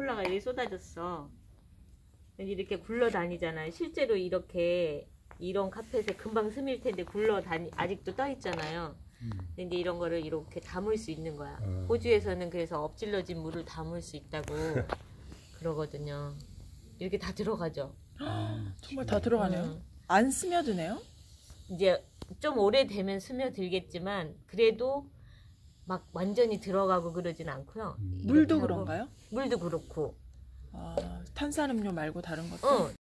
콜라가 이렇게 쏟아졌어. 이렇게 굴러다니잖아요. 실제로 이렇게 이런 카펫에 금방 스밀 텐데 굴러다니 아직도 떠 있잖아요. 음. 근데 이런 거를 이렇게 담을 수 있는 거야. 어. 호주에서는 그래서 엎질러진 물을 담을 수 있다고 그러거든요. 이렇게 다 들어가죠. 아, 정말 다 들어가네요. 음. 안 스며드네요. 이제 좀 오래되면 스며들겠지만 그래도 막 완전히 들어가고 그러진 않고요. 음. 물도. 그런가요? 물도 그렇고. 아, 탄산음료 말고 다른 것도? 어,